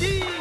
日レ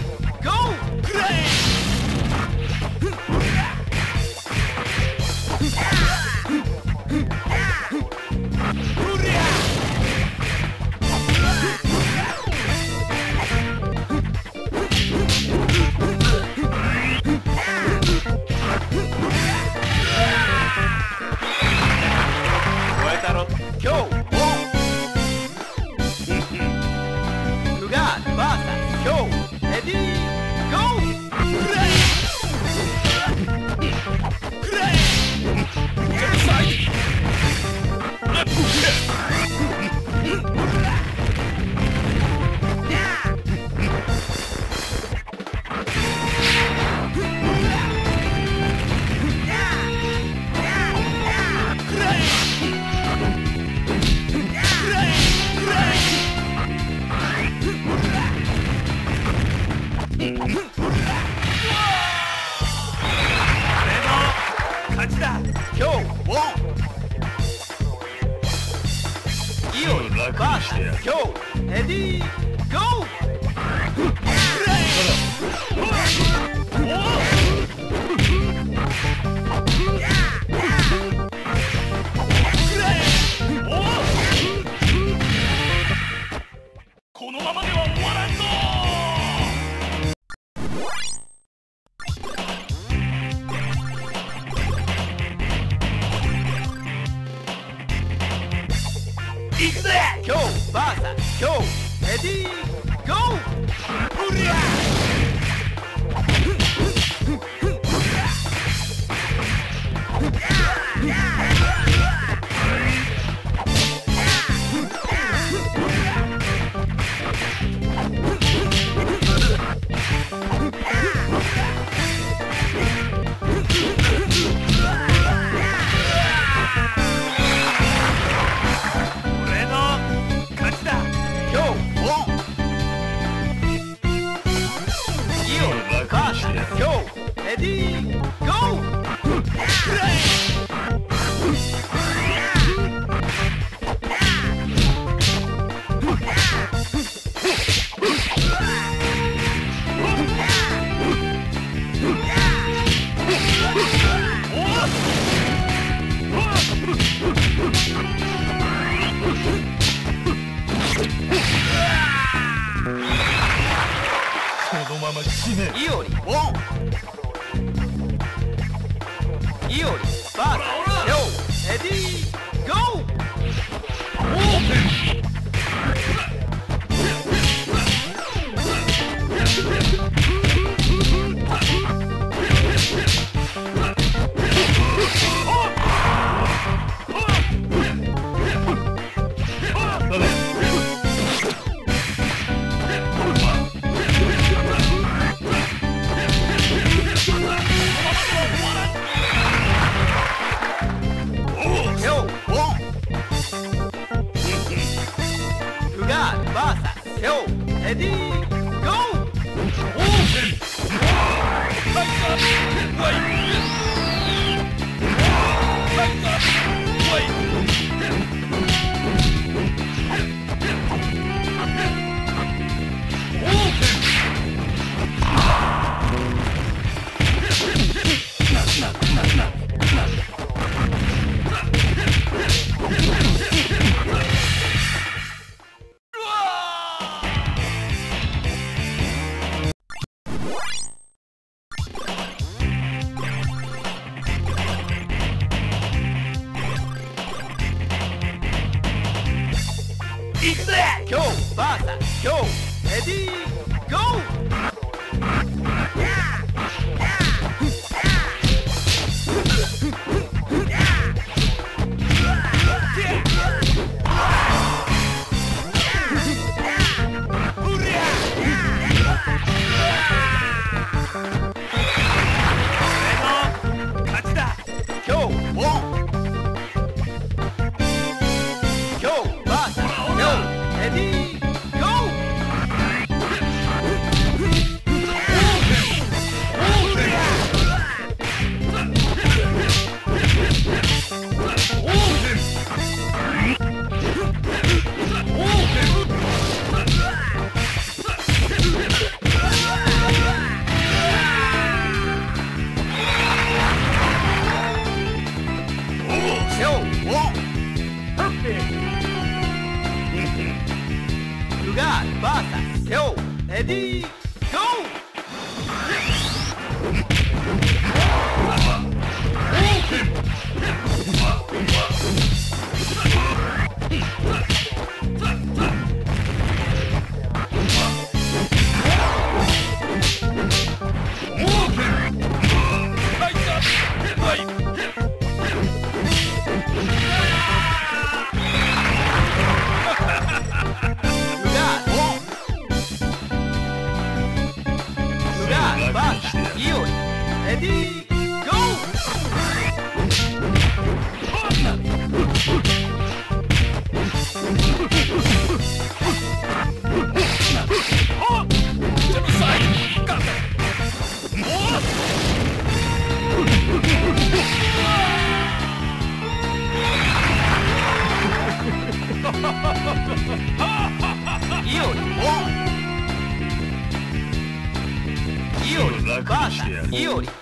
イオリレ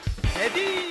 ディー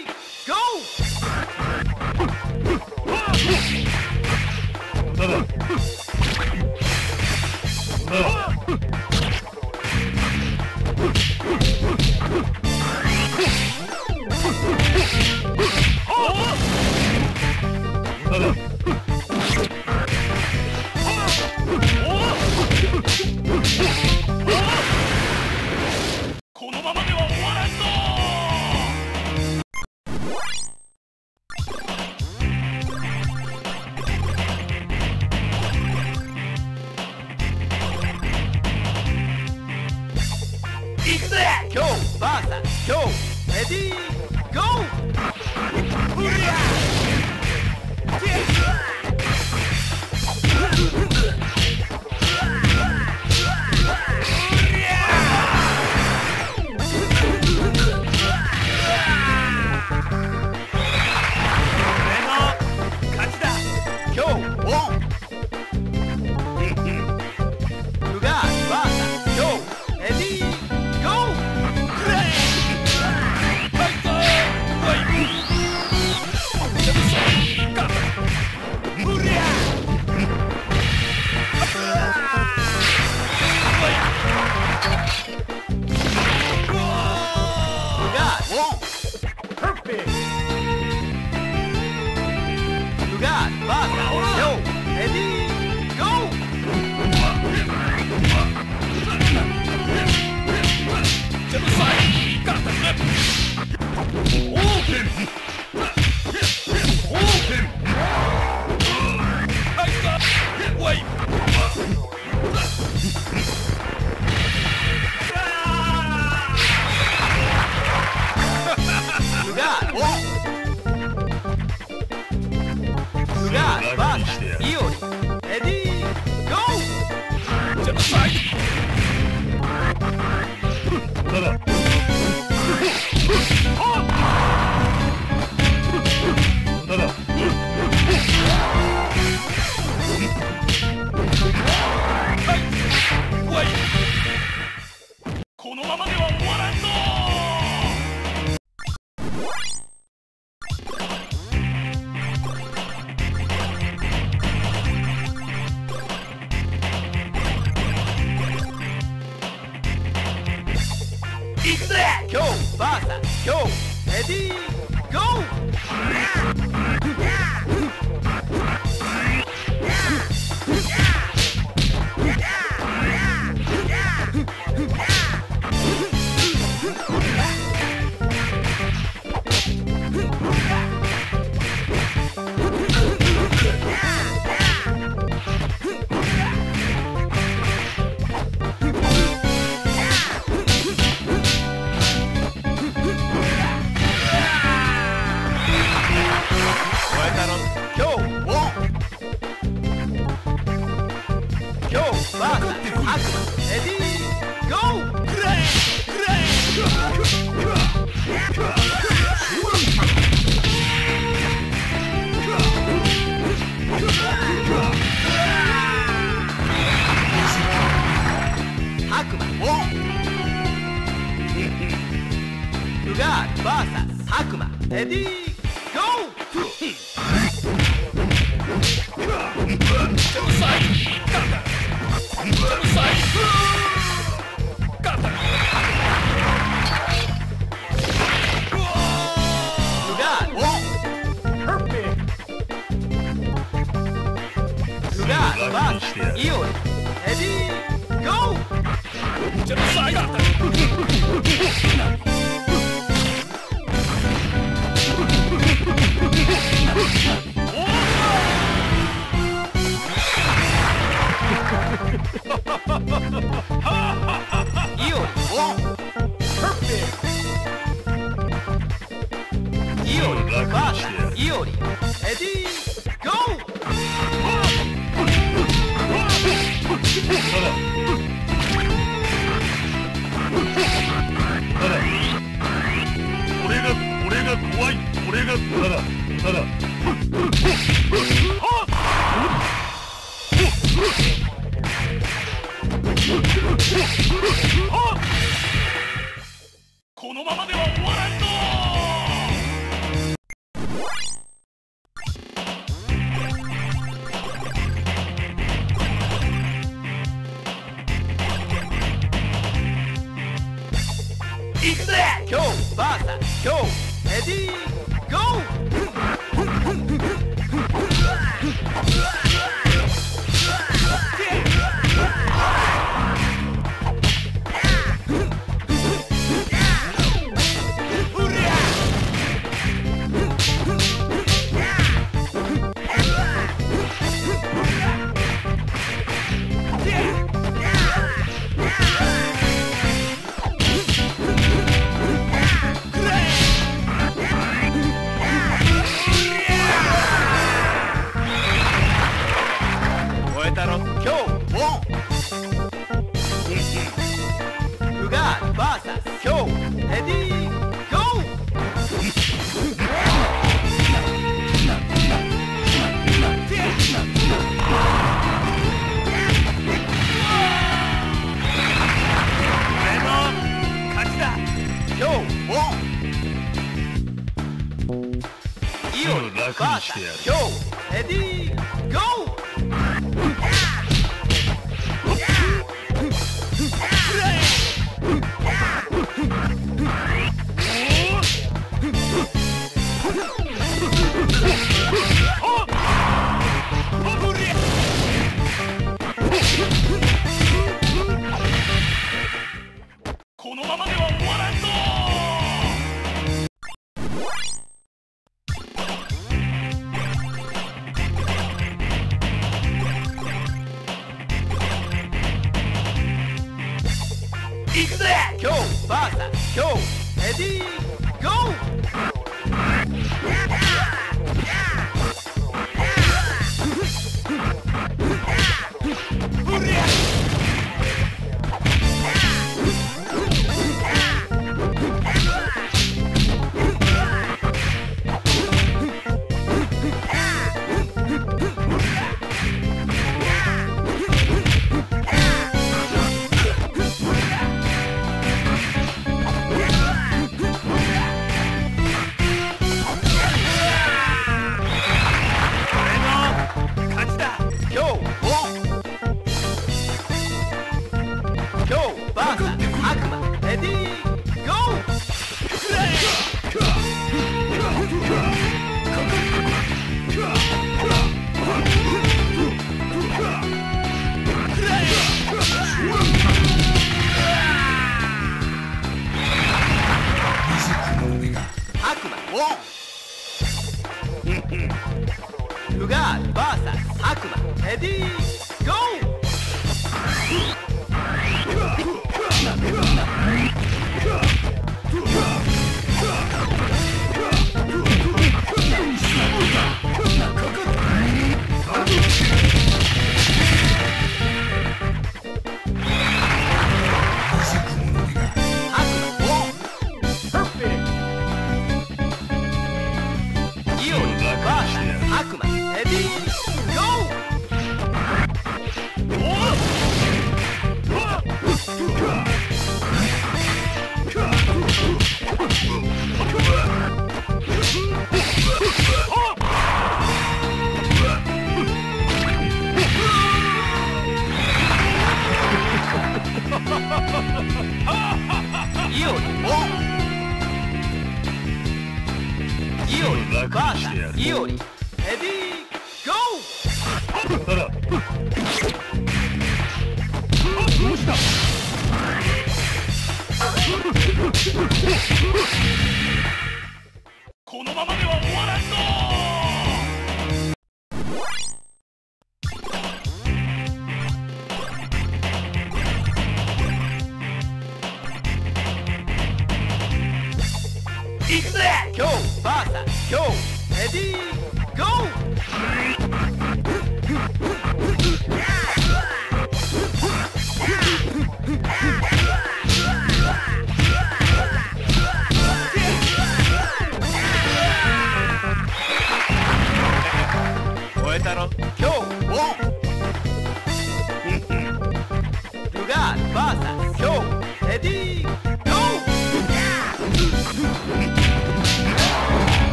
サバー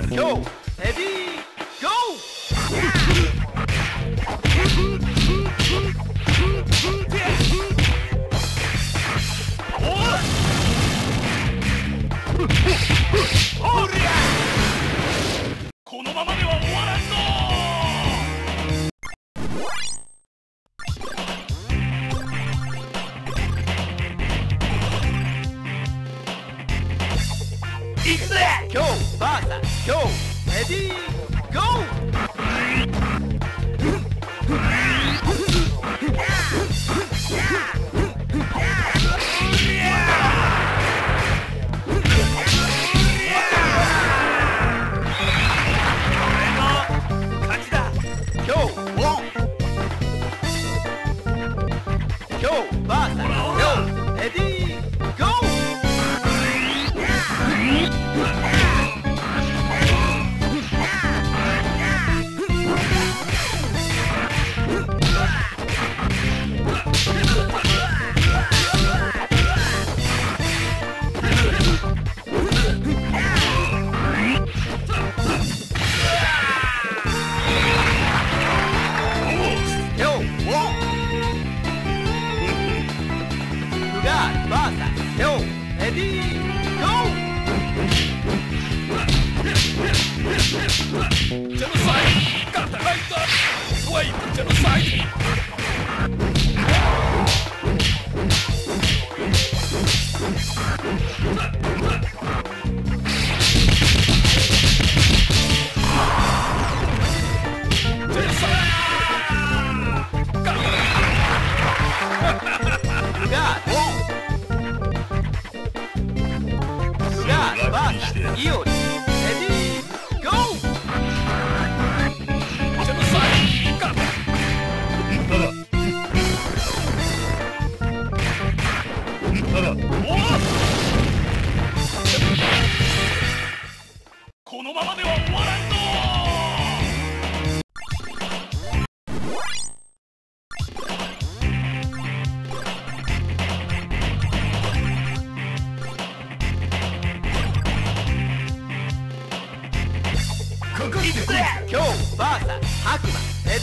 バー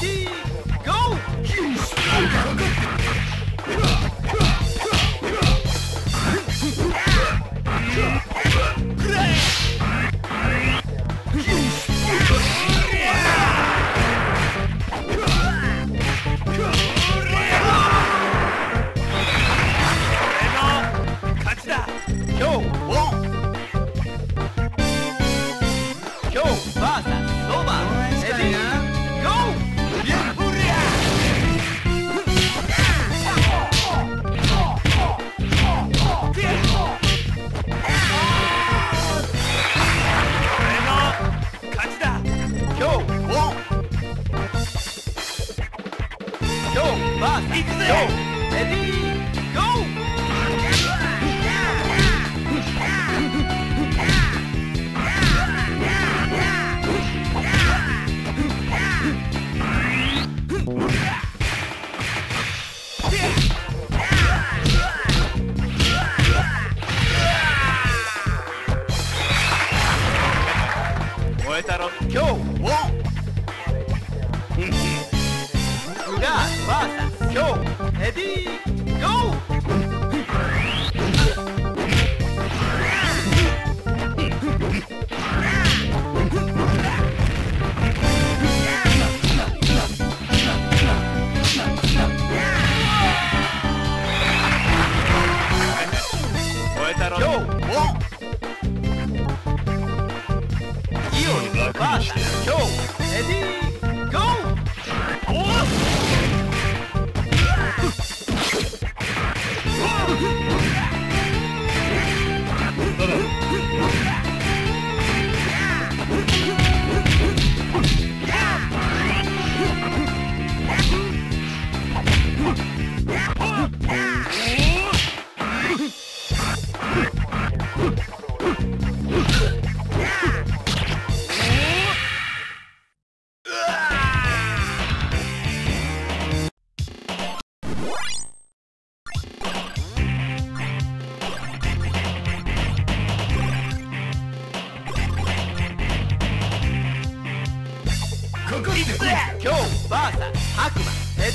Ready?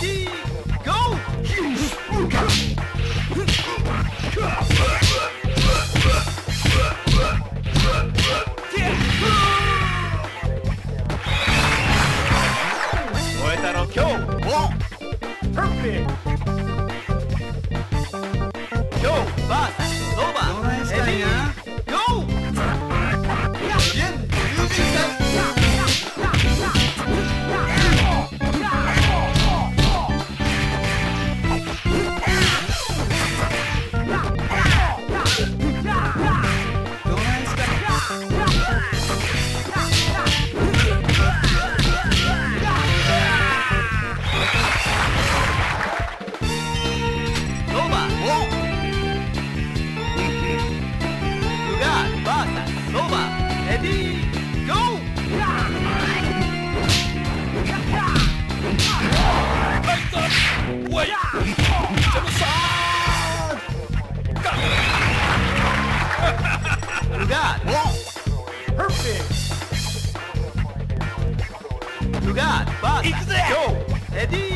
Geek. God. Perfect. To God. Basta. Exact. Go. Eddie.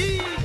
Gee.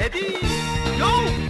Ready, go!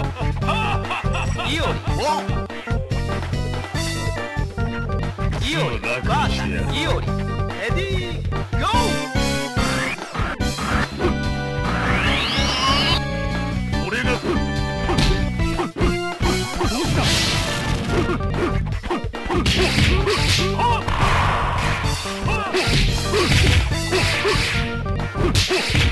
イオリ。イオリ。バータイオリレディーゴー。俺がどうしたあっ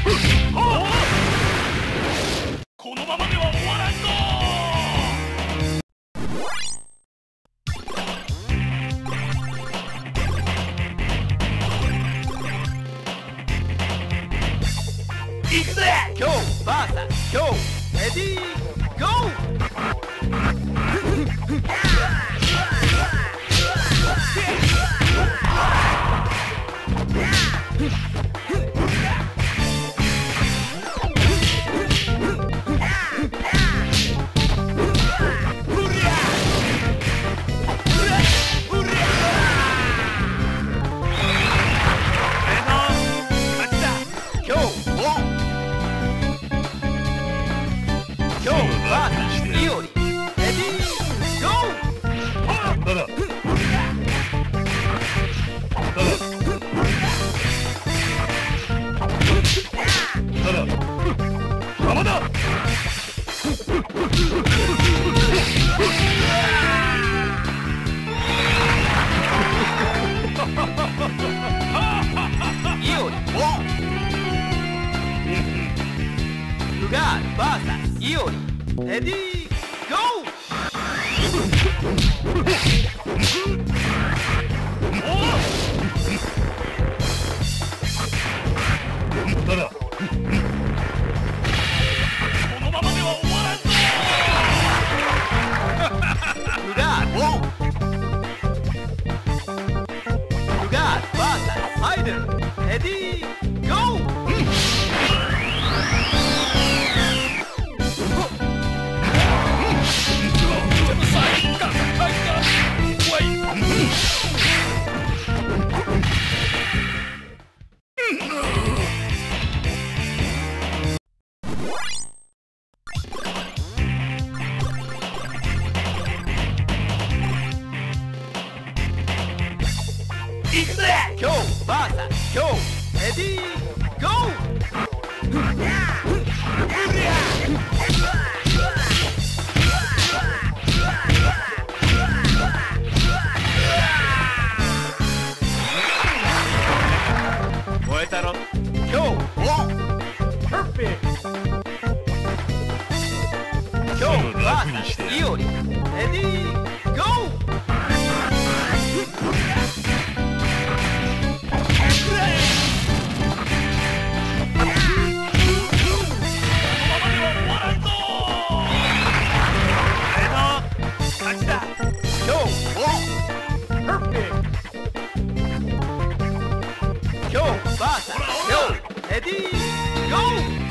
くぜ今日バーサ今日レディーゴーえたろ今日はパーフェクト今日はイオリレディー go!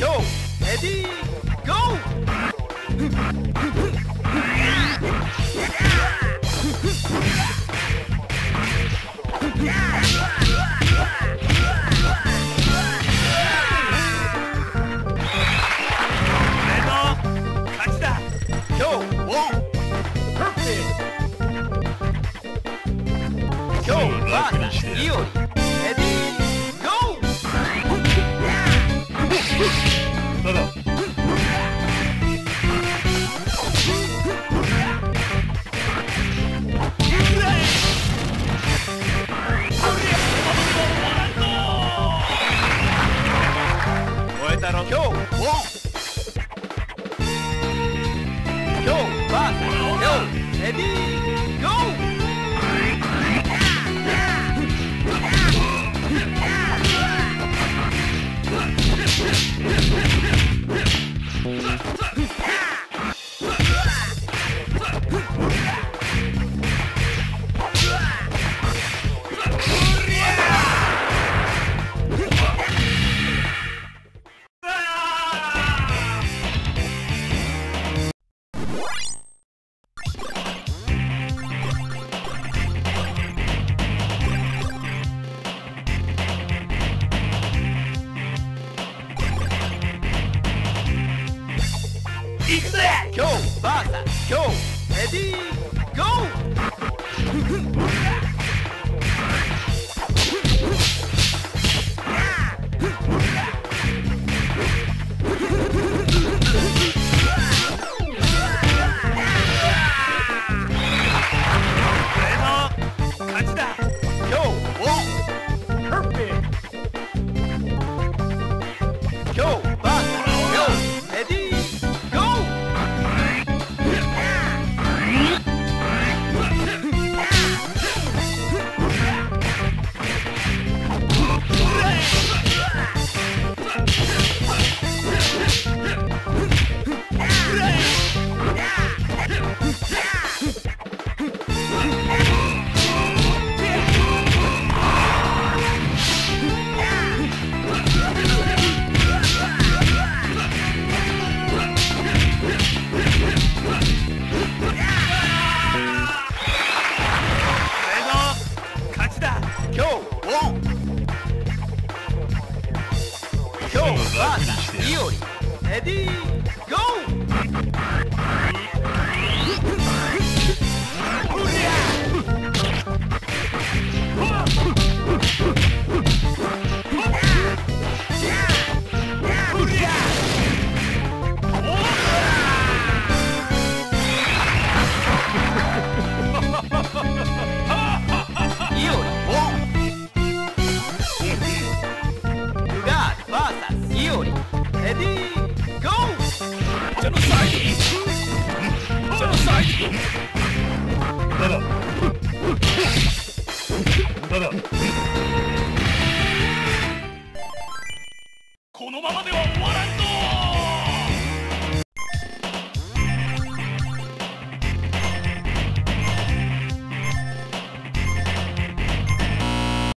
Go! Ready, go!